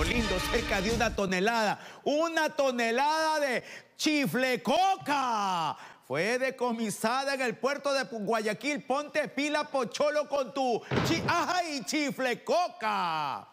lindo, cerca de una tonelada, una tonelada de chifle coca. Fue decomisada en el puerto de Guayaquil. Ponte pila pocholo con tu chi ¡Ay, chifle coca!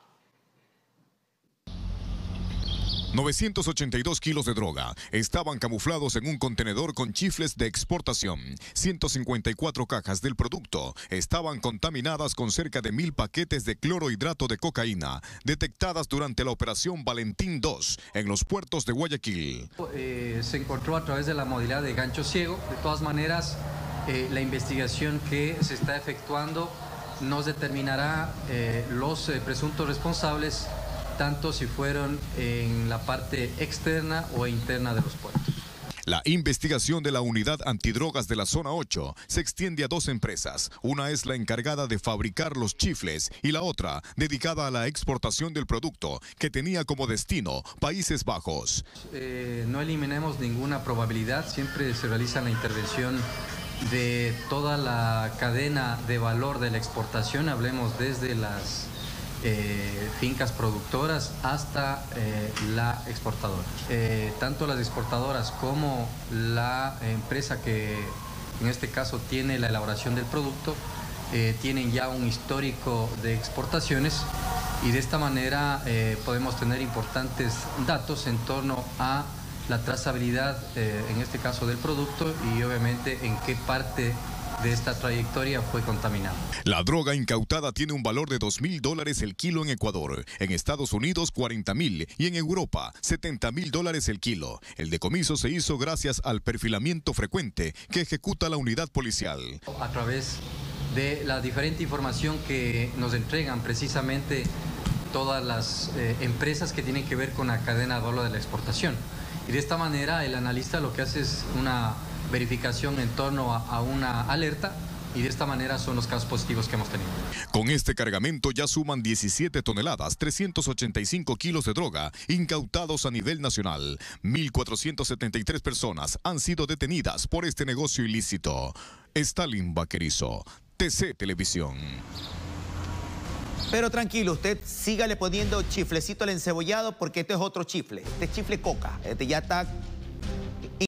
982 kilos de droga estaban camuflados en un contenedor con chifles de exportación. 154 cajas del producto estaban contaminadas con cerca de mil paquetes de clorohidrato de cocaína, detectadas durante la operación Valentín 2 en los puertos de Guayaquil. Eh, se encontró a través de la modalidad de gancho ciego. De todas maneras, eh, la investigación que se está efectuando nos determinará eh, los presuntos responsables tanto si fueron en la parte externa o interna de los puertos. La investigación de la unidad antidrogas de la zona 8 se extiende a dos empresas. Una es la encargada de fabricar los chifles y la otra dedicada a la exportación del producto que tenía como destino Países Bajos. Eh, no eliminemos ninguna probabilidad, siempre se realiza la intervención de toda la cadena de valor de la exportación, hablemos desde las eh, fincas productoras hasta eh, la exportadora. Eh, tanto las exportadoras como la empresa que en este caso tiene la elaboración del producto tienen ya un histórico de exportaciones y de esta manera podemos tener importantes datos en torno a la trazabilidad, en este caso del producto y obviamente en qué parte de esta trayectoria fue contaminado. La droga incautada tiene un valor de 2 mil dólares el kilo en Ecuador, en Estados Unidos 40 mil y en Europa 70 mil dólares el kilo. El decomiso se hizo gracias al perfilamiento frecuente que ejecuta la unidad policial. A través de la diferente información que nos entregan precisamente todas las eh, empresas que tienen que ver con la cadena de valor de la exportación. Y de esta manera el analista lo que hace es una verificación en torno a, una alerta y de esta manera son los casos positivos que hemos tenido. Con este cargamento ya suman 17 toneladas, 385 kilos de droga incautados a nivel nacional. 1.473 personas han sido detenidas por este negocio ilícito. Stalin Vaquerizo, TC Televisión. Pero tranquilo, usted sígale poniendo chiflecito al encebollado porque este es otro chifle. Este es chifle coca. Este ya está